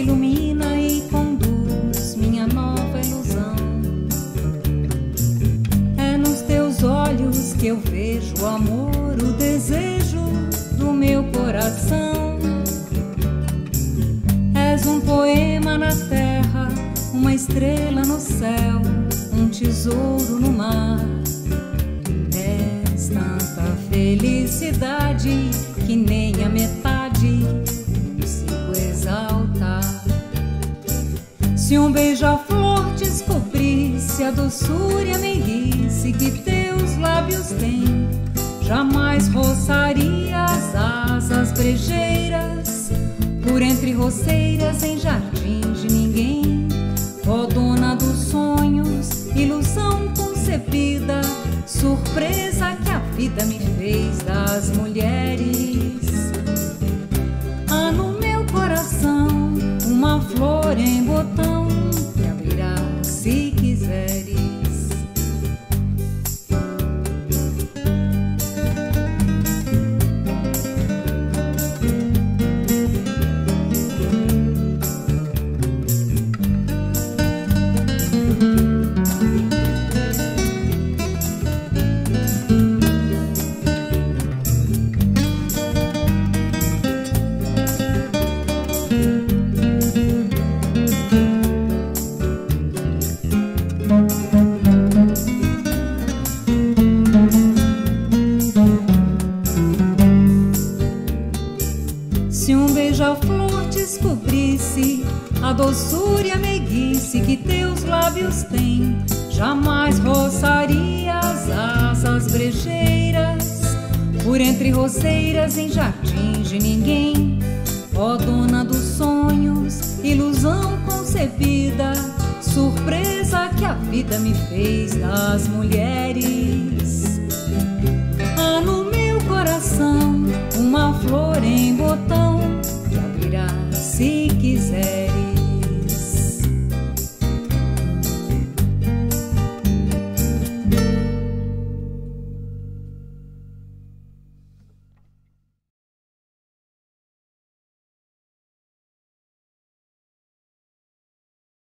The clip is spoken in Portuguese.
ilumina e conduz minha nova ilusão. É nos teus olhos que eu vejo o amor, o desejo do meu coração. És um poema na terra, uma estrela no céu, um tesouro no mar. Se um beija-flor descobrisse a doçura e a meiguice que teus lábios têm, jamais roçaria as asas brejeiras por entre roceiras em jardins de ninguém. Ó dona dos sonhos, ilusão concebida, surpresa que a vida me se Se um beija-flor descobrisse a doçura e a meiguice que teus lábios têm, jamais roçaria as asas brejeiras por entre roceiras em jardins de ninguém. Ó dona dos sonhos, ilusão concebida, surpresa que a vida me fez das mulheres.